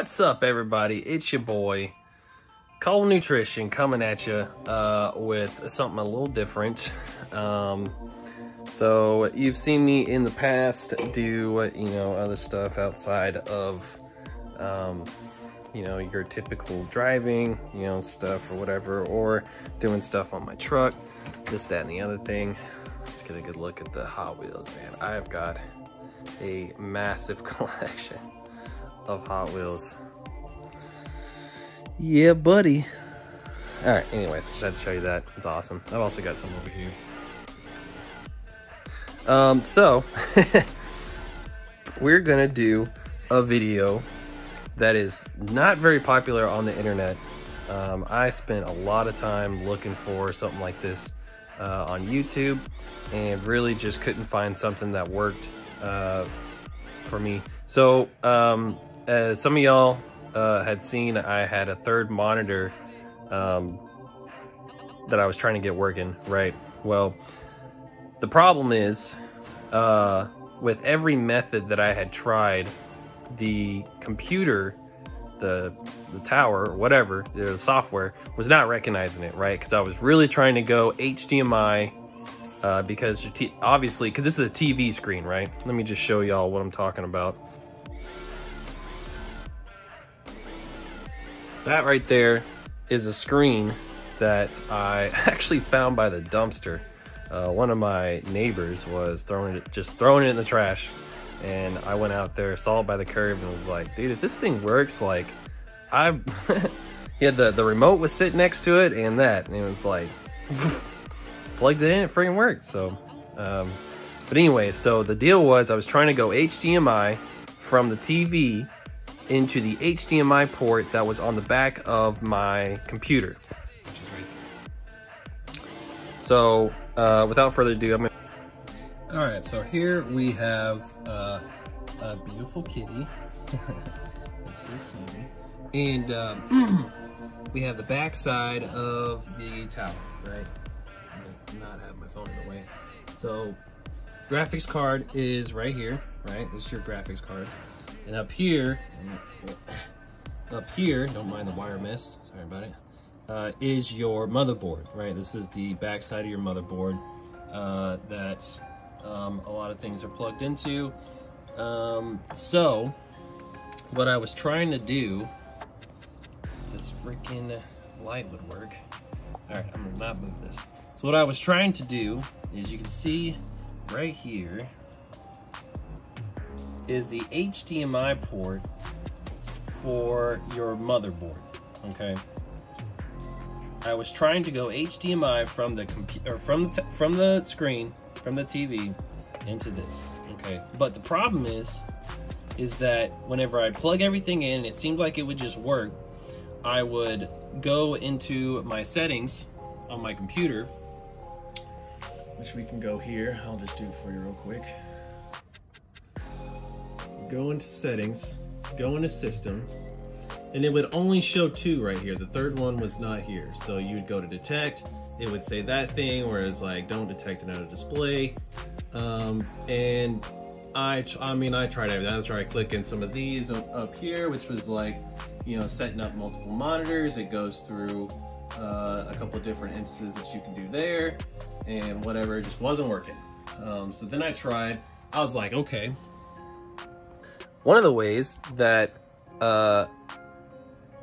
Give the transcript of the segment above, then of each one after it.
What's up, everybody? It's your boy, Coal Nutrition, coming at you uh, with something a little different. Um, so you've seen me in the past do, you know, other stuff outside of, um, you know, your typical driving, you know, stuff or whatever, or doing stuff on my truck, this, that, and the other thing. Let's get a good look at the Hot Wheels, man. I've got a massive collection of Hot Wheels. Yeah, buddy. All right, anyways, just had to show you that. It's awesome. I've also got some over here. Um, so, we're gonna do a video that is not very popular on the internet. Um, I spent a lot of time looking for something like this uh, on YouTube and really just couldn't find something that worked uh, for me. So, um, as some of y'all uh, had seen, I had a third monitor um, that I was trying to get working, right? Well, the problem is uh, with every method that I had tried, the computer, the the tower, or whatever, the software was not recognizing it, right? Because I was really trying to go HDMI uh, because obviously, because this is a TV screen, right? Let me just show y'all what I'm talking about. That right there is a screen that I actually found by the dumpster. Uh, one of my neighbors was throwing it, just throwing it in the trash. And I went out there, saw it by the curb and was like, dude, if this thing works, like I, yeah, the, the remote was sitting next to it and that, and it was like, plugged it in, it freaking worked. So, um, but anyway, so the deal was I was trying to go HDMI from the TV into the HDMI port that was on the back of my computer. So, uh, without further ado, I'm gonna... All right, so here we have uh, a beautiful kitty. It's this And um, we have the back side of the tower, right? not have my phone in the way. So, graphics card is right here, right? This is your graphics card. And up here, up here, don't mind the wire mess, sorry about it, uh, is your motherboard, right? This is the back side of your motherboard uh, that um, a lot of things are plugged into. Um, so, what I was trying to do, this freaking light would work. All right, I'm gonna not move this. So what I was trying to do is you can see right here, is the HDMI port for your motherboard, okay? I was trying to go HDMI from the computer, from the from the screen, from the TV, into this, okay? But the problem is, is that whenever I plug everything in, it seemed like it would just work. I would go into my settings on my computer, which we can go here. I'll just do it for you real quick go into settings, go into system, and it would only show two right here. The third one was not here. So you would go to detect, it would say that thing, whereas like don't detect another display. Um, and I, I mean, I tried everything. That's where I click in some of these up here, which was like, you know, setting up multiple monitors. It goes through uh, a couple of different instances that you can do there and whatever, it just wasn't working. Um, so then I tried, I was like, okay, one of the ways that uh,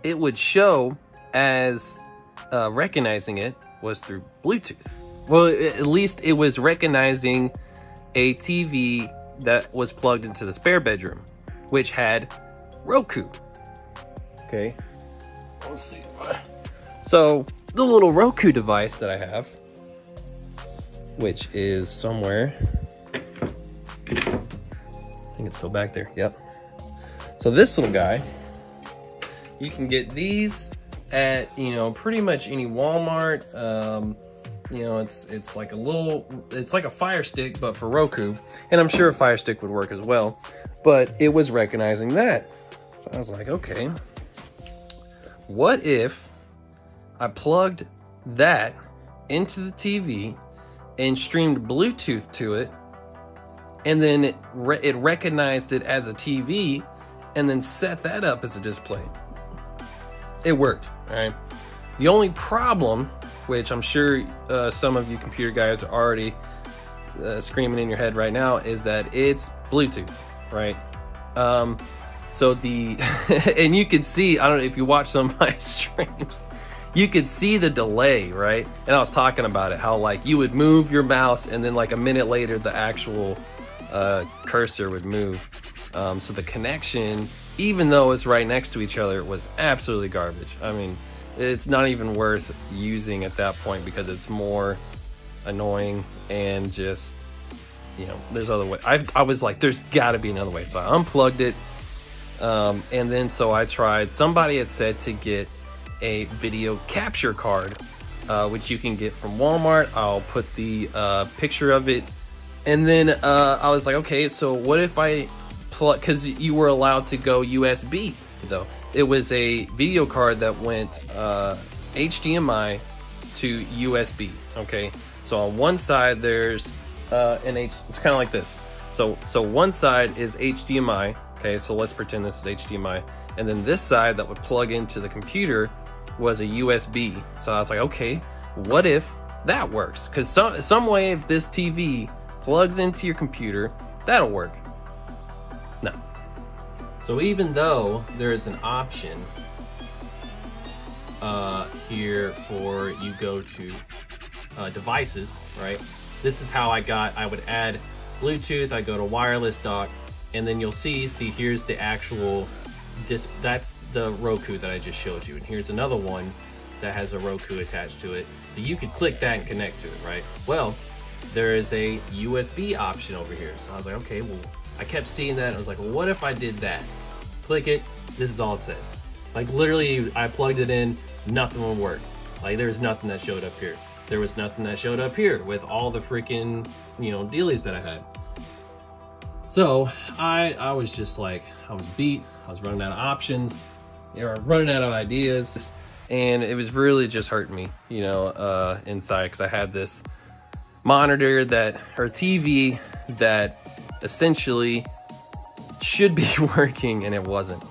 it would show as uh, recognizing it was through Bluetooth. Well, at least it was recognizing a TV that was plugged into the spare bedroom, which had Roku. Okay. Let's see. So, the little Roku device that I have, which is somewhere. I think it's still back there. Yep. So this little guy, you can get these at, you know, pretty much any Walmart. Um, you know, it's it's like a little, it's like a Fire Stick, but for Roku. And I'm sure a Fire Stick would work as well. But it was recognizing that. So I was like, okay, what if I plugged that into the TV and streamed Bluetooth to it, and then it, re it recognized it as a TV and then set that up as a display. It worked, all right? The only problem, which I'm sure uh, some of you computer guys are already uh, screaming in your head right now, is that it's Bluetooth, right? Um, so the, and you can see, I don't know if you watch some of my streams, you could see the delay, right? And I was talking about it, how like you would move your mouse and then like a minute later, the actual uh, cursor would move. Um, so the connection, even though it's right next to each other, was absolutely garbage. I mean, it's not even worth using at that point because it's more annoying and just you know there's other way I, I was like there's got to be another way so i unplugged it um, and then so i tried somebody had said to get a video capture card uh, which you can get from walmart i'll put the uh, picture of it and then uh, i was like okay so what if i plug because you were allowed to go usb though it was a video card that went hdmi uh, to usb okay so on one side there's uh, an H. It's kind of like this. So so one side is HDMI. Okay, so let's pretend this is HDMI, and then this side that would plug into the computer was a USB. So I was like, okay, what if that works? Because some some way if this TV plugs into your computer, that'll work. No. So even though there's an option uh, here for you go to uh, devices, right? This is how I got, I would add Bluetooth, I go to wireless dock, and then you'll see, see here's the actual, that's the Roku that I just showed you. And here's another one that has a Roku attached to it. So you could click that and connect to it, right? Well, there is a USB option over here. So I was like, okay, well, I kept seeing that. I was like, well, what if I did that? Click it, this is all it says. Like literally, I plugged it in, nothing would work. Like there's nothing that showed up here there was nothing that showed up here with all the freaking, you know, dealies that I had. So I, I was just like, I was beat. I was running out of options. They were running out of ideas. And it was really just hurting me, you know, uh, inside because I had this monitor that, or TV that essentially should be working and it wasn't.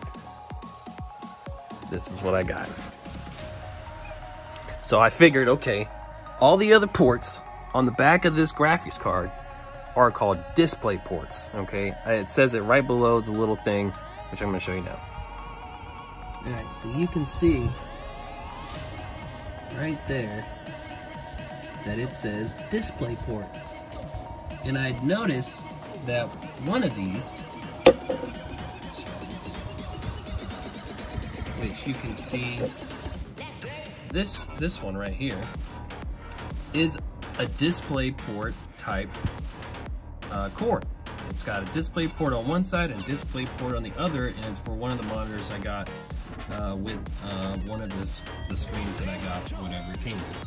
This is what I got. So I figured, okay, all the other ports on the back of this graphics card are called display ports, okay? It says it right below the little thing, which I'm gonna show you now. All right, so you can see right there that it says display port. And I'd notice that one of these, which you can see this this one right here is a display port type uh, cord. It's got a display port on one side and display port on the other, and it's for one of the monitors I got uh, with uh, one of the, the screens that I got, it came with.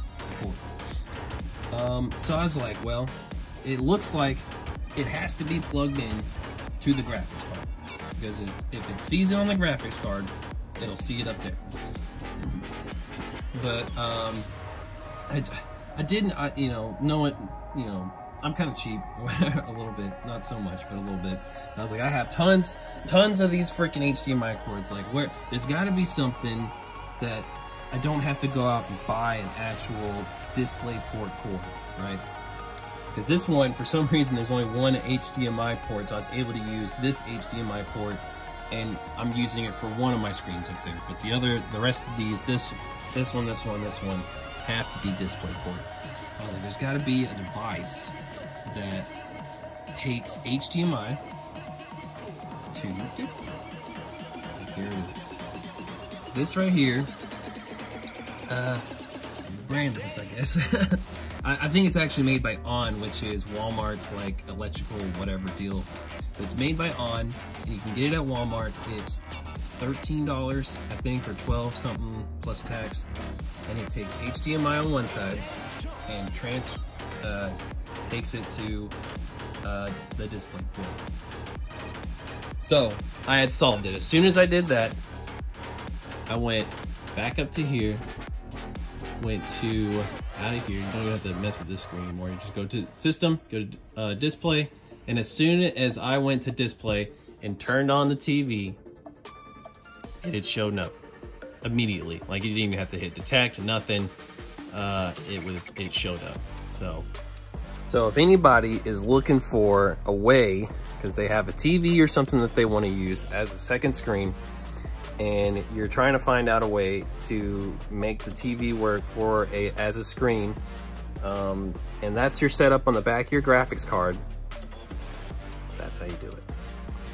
Um, so I was like, well, it looks like it has to be plugged in to the graphics card. Because if, if it sees it on the graphics card, it'll see it up there. But, um, I, I didn't, I, you know, know it, you know, I'm kind of cheap a little bit, not so much, but a little bit. And I was like, I have tons, tons of these freaking HDMI cords. Like, where there's got to be something that I don't have to go out and buy an actual display port cord, right? Because this one, for some reason, there's only one HDMI port, so I was able to use this HDMI port, and I'm using it for one of my screens up there. But the other, the rest of these, this, this one, this one, this one, have to be display port. So I was like, there's got to be a device that takes HDMI to display. here it is. This right here, uh, brand this, I guess. I, I, think it's actually made by onn, which is Walmart's like electrical whatever deal. It's made by onn, and you can get it at Walmart. It's $13, I think, or 12 something plus tax. And it takes HDMI on one side and trans uh, takes it to uh, the display port. So I had solved it. As soon as I did that, I went back up to here, went to out of here. You don't even have to mess with this screen anymore. You just go to system, go to uh, display, and as soon as I went to display and turned on the TV, it showed up immediately. Like you didn't even have to hit detect, nothing. Uh, it was it showed up. So So if anybody is looking for a way, because they have a TV or something that they want to use as a second screen, and you're trying to find out a way to make the TV work for a as a screen, um, and that's your setup on the back of your graphics card, that's how you do it.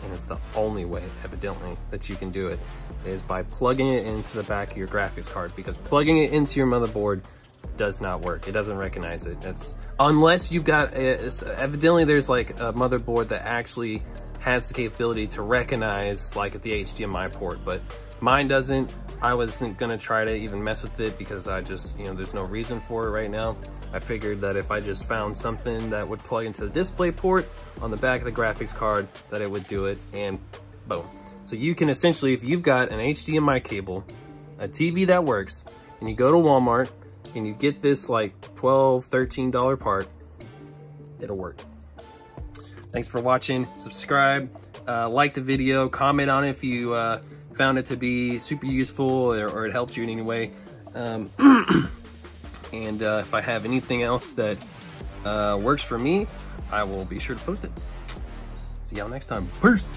And it's the only way, evidently, that you can do it, is by plugging it into the back of your graphics card, because plugging it into your motherboard does not work. It doesn't recognize it. It's unless you've got uh, a, evidently there's like a motherboard that actually has the capability to recognize like at the HDMI port, but mine doesn't. I wasn't gonna try to even mess with it because I just, you know, there's no reason for it right now. I figured that if I just found something that would plug into the display port on the back of the graphics card, that it would do it, and boom. So you can essentially, if you've got an HDMI cable, a TV that works, and you go to Walmart, and you get this like 12 $13 part, it'll work. Thanks for watching. Subscribe, uh, like the video, comment on it if you uh, found it to be super useful or, or, it helps you in any way. Um, and uh, if I have anything else that uh, works for me, I will be sure to post it. See y'all next time. Peace.